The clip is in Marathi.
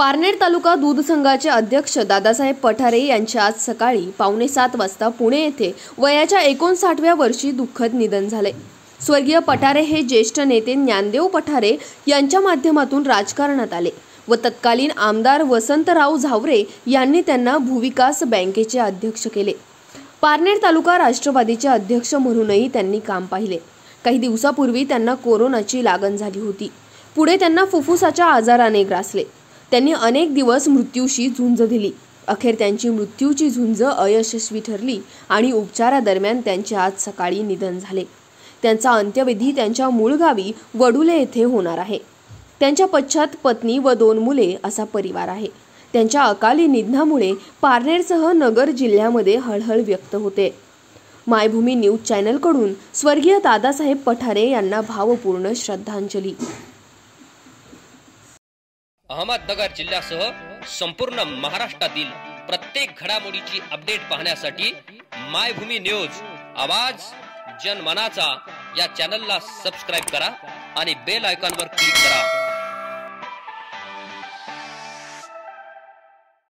पारनेर तालुका दूध संघाचे अध्यक्ष दादासाहेब पठारे यांचे आज सकाळी पावणे सात वाजता पुणे येथे वयाच्या एकोणसाठव्या वर्षी दुःखद निधन झाले. स्वर्गीय पठारे हे ज्येष्ठ नेते ज्ञानदेव पठारे यांच्या माध्यमातून राजकारणात आले व तत्कालीन आमदार वसंतराव झावरे यांनी त्यांना भूविकास बँकेचे अध्यक्ष केले. पारनेर तालुका राष्ट्रवादीचे अध्यक्ष म्हणूनही त्यांनी काम पाहिले. काही दिवसापूर्वी त्यांना कोरोनाची लागण झाली होती. पुढे त्यांना फुफ्फुसाच्या आजाराने ग्रासले. त्यांनी अनेक दिवस मृत्यूशी झुंज दिली. अखेर त्यांची मृत्यूची झुंज अयशस्वी ठरली आणि उपचारादरम्यान त्यांचे आज सकाळी निधन झाले. त्यांचा अंत्यविधी त्यांच्या मूळ गावी वडुले येथे होणार आहे. त्यांच्या पश्चात पत्नी व दोन मुले असा परिवार आहे. त्यांच्या अकाली निधनामुळे पारनेरसह नगर जिल्ह्यामध्ये हळहळ व्यक्त होते. मायभूमी न्यूज चॅनलकडून स्वर्गीय दादासाहेब पठारे यांना भावपूर्ण श्रद्धांजली. अहमदनगर जिल्ह्यासह संपूर्ण महाराष्ट्रातील प्रत्येक घडामोडीची अपडेट पाहण्यासाठी मायभूमी न्यूज आवाज जनमनाचा या चॅनलला सबस्क्राईब करा आणि बेल आयकॉनवर क्लिक करा.